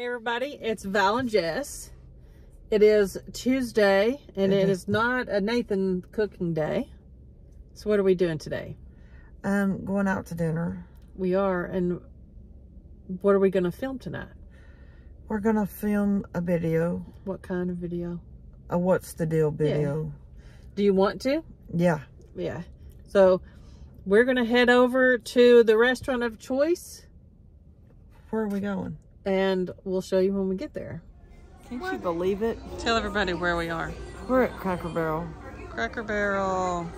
Hey everybody, it's Val and Jess. It is Tuesday and it is not a Nathan cooking day. So what are we doing today? Um, going out to dinner. We are, and what are we going to film tonight? We're gonna film a video, What kind of video? a what's the deal video. Do you want to? Yeah. Yeah. So we're going to head over to the restaurant of choice Where are we going? And we'll show you when we get there. Can't you believe it? Tell everybody where we are. We're at Cracker Barrel. Cracker Barrel.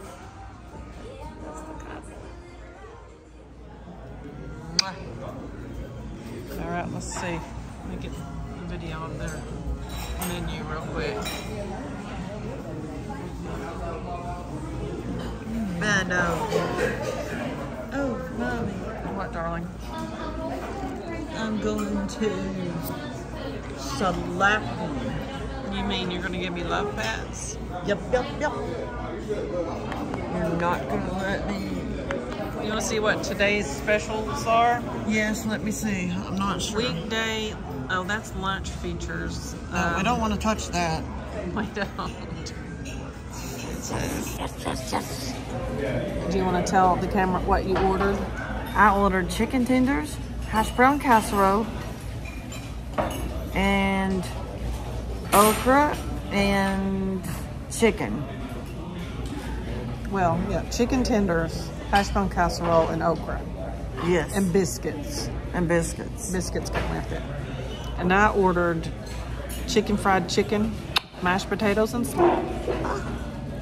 All right, let's see. Let me get the video on their menu real quick. Bando. Uh, I'm going to slap you. You mean you're gonna give me love pats? Yep, yep, yep. You're not gonna let me. You wanna see what today's specials are? Yes, let me see. I'm not sure. Weekday. Oh, that's lunch features. No, I Um, don't want to touch that. We don't. Do you want to tell the camera what you ordered? I ordered chicken tenders, hash brown casserole, and okra and chicken. Well, yeah, chicken tenders, hash brown casserole, and okra, Yes. and biscuits. And, biscuits. biscuits. Come with it. And I ordered chicken fried chicken, mashed potatoes, and slaw.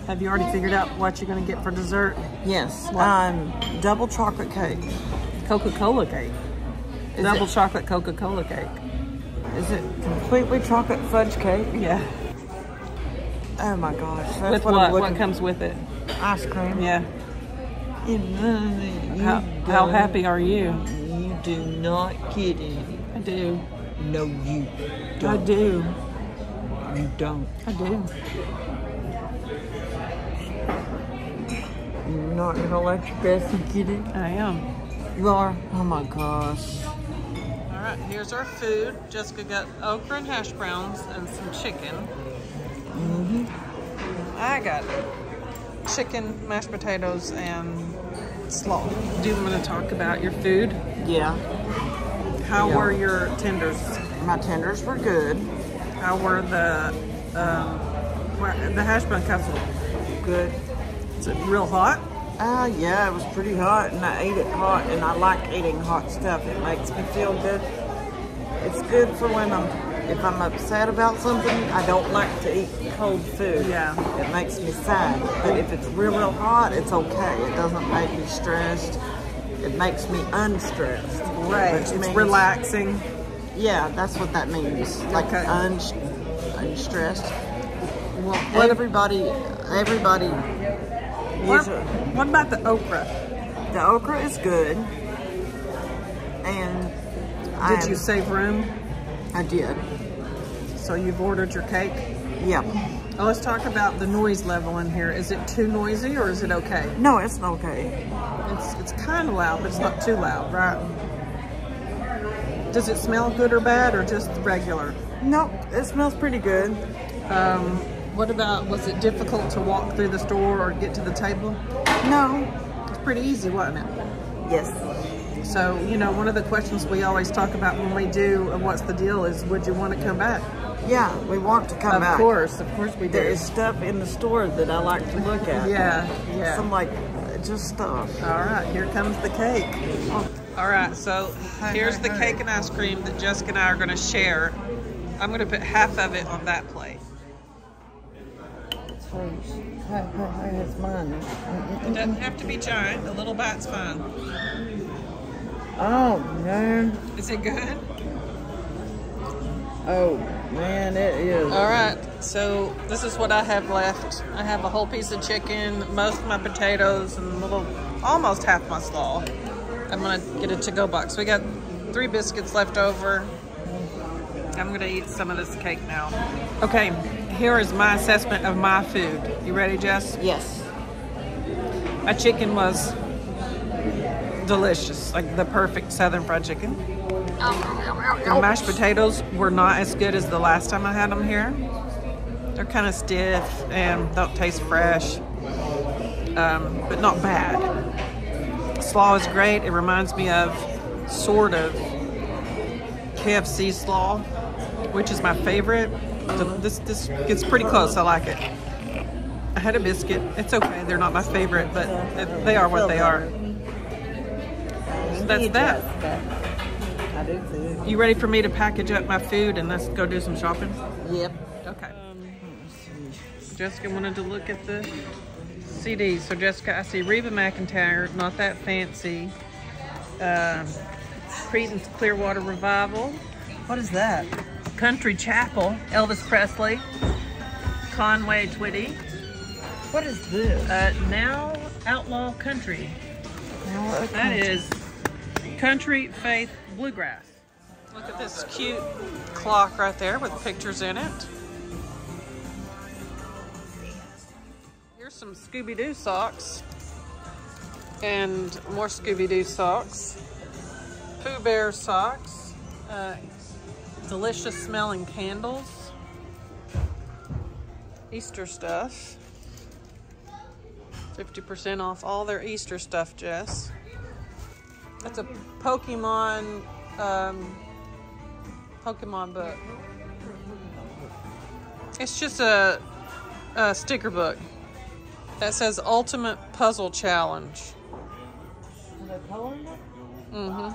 Have you already figured out what you're going to get for dessert? Yes. What? Um, double chocolate cake. Coca-Cola cake. Is Double it- chocolate Coca-Cola cake. Is it completely chocolate fudge cake? Yeah. Oh my gosh. That's with what, what? What comes with it? Ice cream. Yeah. You, you How, how happy are you? You do not get it. I do. No, you I don't. I do. You don't. I do. You're not gonna let your Bessie get it. I am. You are. Oh my gosh. All right, here's our food. Jessica got okra and hash browns and some chicken. I got chicken, mashed potatoes, and slaw. Do you want to talk about your food? Yeah. How Yeah. were your tenders? My tenders were good. How were the um, the hash brown casserole? Good. Is it real hot? Ah, yeah, it was pretty hot, and I ate it hot, and I like eating hot stuff. It makes me feel good. It's good for when I'm, if I'm upset about something, I don't like to eat cold food. Yeah. It makes me sad. But if it's real, real hot, it's okay. It doesn't make me stressed. It makes me unstressed. Right. It's means- relaxing. Yeah, that's what that means. Like Okay. un, unstressed. Well, what, Everybody, everybody. what, what about the okra? The okra is good. And Did I, you save room? I did. So you've ordered your cake? Yep. Oh, let's talk about the noise level in here. Is it too noisy or is it okay? No, it's okay. It's it's kind of loud, but it's not too loud, right? Does it smell good or bad or just regular? Nope, it smells pretty good. Um, what about, was it difficult to walk through the store or get to the table? No. It's pretty easy, wasn't it? Yes. So, you know, one of the questions we always talk about when we do uh, What's the Deal is, would you want to come back? Yeah, we want to come of back. Of course, of course we do. There is stuff in the store that I like to look at. Yeah, yeah. Some like, just stuff. All right, here comes the cake. All right, so here's the cake and ice cream that Jessica and I are going to share. I'm going to put half of it on that plate. That's mine. It doesn't have to be giant. A little bite's fine. Oh, man. Is it good? Oh, man, it is. All right, so this is what I have left. I have a whole piece of chicken, most of my potatoes, and a little, almost half my slaw. I'm gonna get a to-go box. We got three biscuits left over. I'm gonna eat some of this cake now. Okay, here is my assessment of my food. You ready, Jess? Yes. My chicken was delicious, like the perfect southern fried chicken. The mashed potatoes were not as good as the last time I had them here. They're kind of stiff and don't taste fresh, um, but not bad. Slaw is great. It reminds me of sort of KFC slaw, which is my favorite. This this gets pretty close. I like it. I had a biscuit. It's okay. They're not my favorite, but they are what they are. That's that. I do too. You ready for me to package up my food and let's go do some shopping? Yep. Okay. Jessica wanted to look at the CDs. So Jessica, I see Reba McEntire, not that fancy. Um, Creedence Clearwater Revival. What is that? Country Chapel, Elvis Presley. Conway Twitty. What is this? Uh, now Outlaw Country. Now, what That is Country Faith Bluegrass. Look at this cute clock right there with pictures in it. Here's some Scooby-Doo socks. And more Scooby-Doo socks. Pooh Bear socks. Uh, delicious smelling candles. Easter stuff. 50% off all their Easter stuff, Jess. That's a Pokemon um, Pokemon book. It's just a, a sticker book that says Ultimate Puzzle Challenge. Mm-hmm.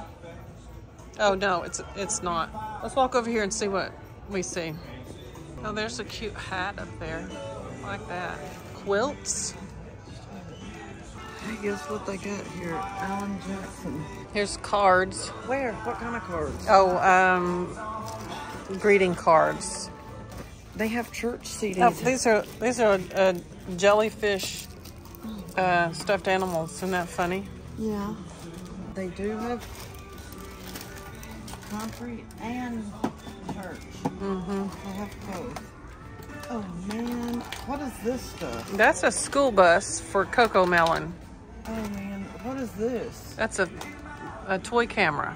Oh no, it's it's not. Let's walk over here and see what we see. Oh, there's a cute hat up there. I like that. Quilts. Guess what they got here? Alan Jackson. Here's cards. Where? What kind of cards? Oh, um, greeting cards. They have church CDs. Oh, these are these are uh, jellyfish uh, stuffed animals. Isn't that funny? yeah. They do have country and church. Mm-hmm. They have both. Oh man, what is this stuff? That's a school bus for CoComelon. Oh man, what is this? That's a a toy camera.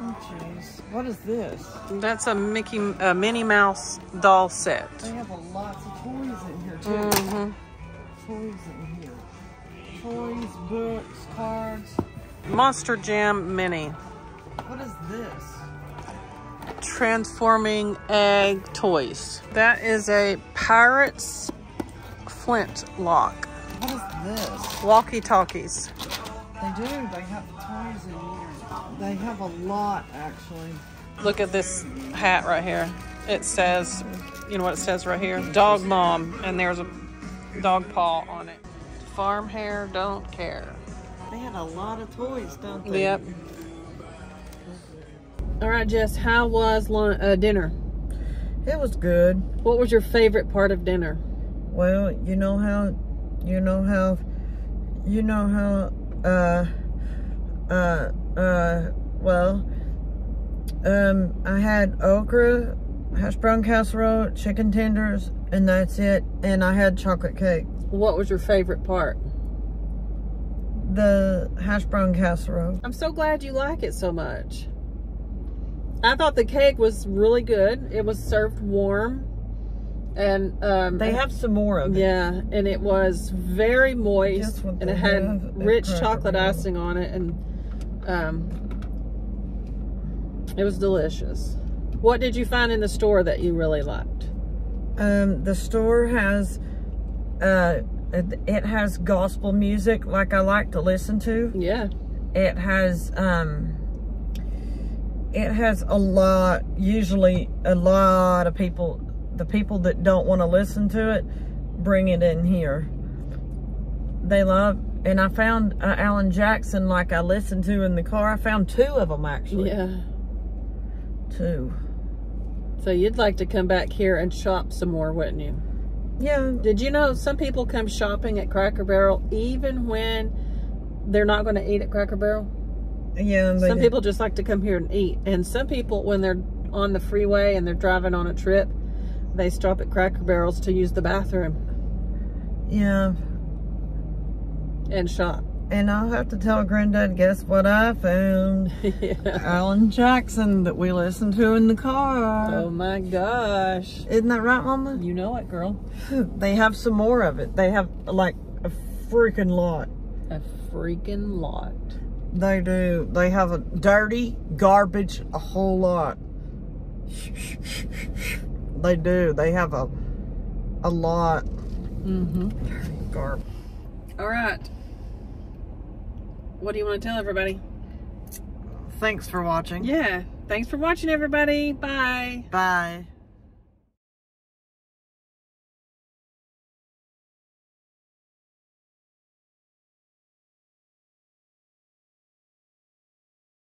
Oh jeez, what is this? That's a Mickey a Minnie Mouse doll set. They have a lots of toys in here too. Mm-hmm. Toys in here. Toys, books, cards. Monster Jam Mini. What is this? Transforming egg toys. That is a Pirates flint lock. What is this? Walkie talkies. They do. They have toys in here. They have a lot actually. Look at this hat right here. It says, you know what it says right here? Dog mom, and there's a dog paw on it. Farm hair, don't care. They had a lot of toys, don't they? Yep. All right, Jess, how was lunch, uh, dinner? It was good. What was your favorite part of dinner? Well, you know how, you know how, you know how, uh, uh, uh, well, um, I had okra, hash brown casserole, chicken tenders, and that's it. And I had chocolate cake. What was your favorite part? The hash brown casserole. I'm so glad you like it so much. I thought the cake was really good. It was served warm. And um, They have some more of it. Yeah, and it was very moist, and it had rich chocolate icing on it, and um, it was delicious. What did you find in the store that you really liked? Um, the store has, uh, it, it has gospel music like I like to listen to. Yeah, It has, um, it has a lot, usually a lot of people, the people that don't want to listen to it, bring it in here. They love, and I found uh, Alan Jackson like I listened to in the car. I found two of them actually. yeah. Two. So you'd like to come back here and shop some more, wouldn't you? Yeah. Did you know some people come shopping at Cracker Barrel even when they're not going to eat at Cracker Barrel? Yeah. Some do. people just like to come here and eat. And some people, when they're on the freeway and they're driving on a trip, they stop at Cracker Barrels to use the bathroom Yeah. and shop. And I'll have to tell Granddad, guess what I found? yeah. Alan Jackson that we listened to in the car. Oh my gosh. Isn't that right, Mama? You know it, girl. They have some more of it. They have like a freaking lot. A freaking lot. They do. They have a dirty garbage, a whole lot. They do. They have a a lot. Mm-hmm. Garbage. All right. What do you want to tell everybody? Thanks for watching. Yeah. Thanks for watching, everybody. Bye. Bye.